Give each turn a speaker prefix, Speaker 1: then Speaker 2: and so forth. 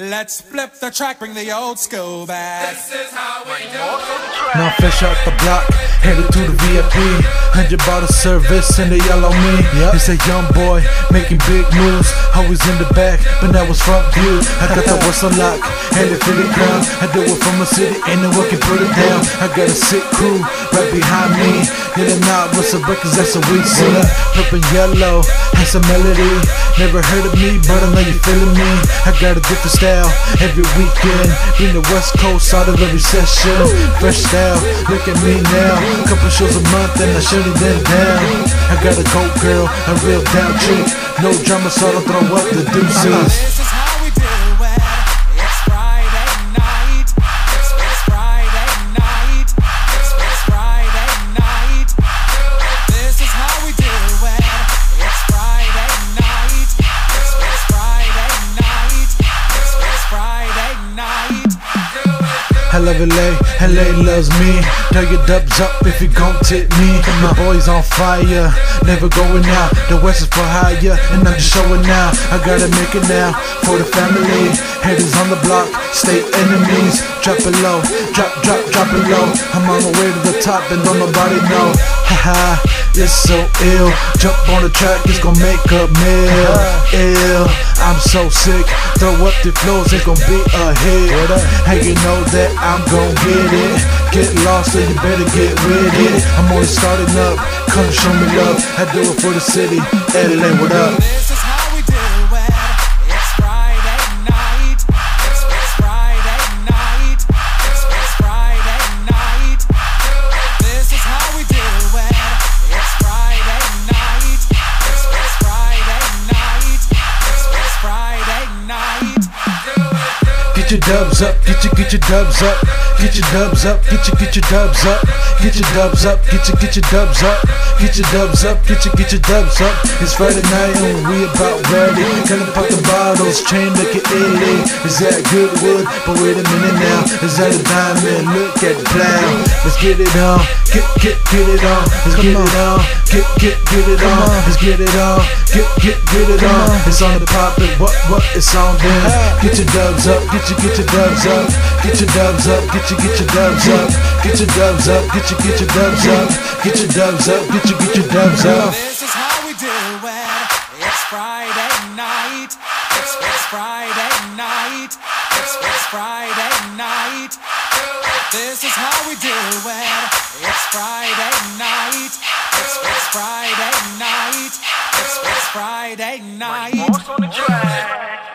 Speaker 1: Let's flip the track, bring the old school back.
Speaker 2: This is how we do
Speaker 3: Now fresh out the block, headed to the VIP. Hundred bottle service in the yellow me. It's a young boy making big moves. Always in the back, but now it's front view. I got the whistle lock, headed for the ground. I do it from a city, ain't no one can put it down. I got a sick crew right behind me. Yelling out WestUp Records, that's a we see. Purple yellow, has a melody. Never heard of me, but I know you feeling me. I got a different style every weekend. Bring the West Coast out of every session. Fresh style, look at me now. Couple shows a month and I shut it then down. I got a goat girl, a real down chick. No drama, so I don't throw up the deuces. I love LA, LA loves me. Tell your dubs up if you gon' tip me. My boys on fire, never going out. The West is for hire, and I'm just showing now. I gotta make it now for the family. Haters on the block, stay enemies. Drop it low, drop, drop, drop it low. I'm on my way to the top, and don't nobody know. Haha, it's so ill. Jump on the track, it's gon' make a meal. Ill, I'm so sick. Throw up the flows, it's gon' be a hit. Hey, you know that I'm gon' get it. Get lost, so you better get with it. I'm only starting up, come show me love. I do it for the city. LA, what up? Get your dubs up, get your get your dubs up, get your dubs up, get your get your dubs up, get your dubs up, get your get your dubs up, get your dubs up, get your get your dubs up. It's Friday night and we about ready. Gonna pop the bottles, chain like it Italy. Is that good wood? But wait a minute now, is that a diamond? Look at the plow. Let's get it on, get get get it on, let's get it on, get get get it on, let's get it on, get get get it on. It's on the pop what what it's on then. Uh. Get your dubs up, get your get your dubs up, get your dubs up, get your get your dubs up, get your dubs up, get your get your dubs up, get your dubs up, get your get your dubs up.
Speaker 1: This is how we do it. It's Friday night. It's, it's Friday night. It's, it's Friday night. This is how we do it. It's Friday night. It's, it's Friday night. It's, it's Friday night.
Speaker 2: on the track.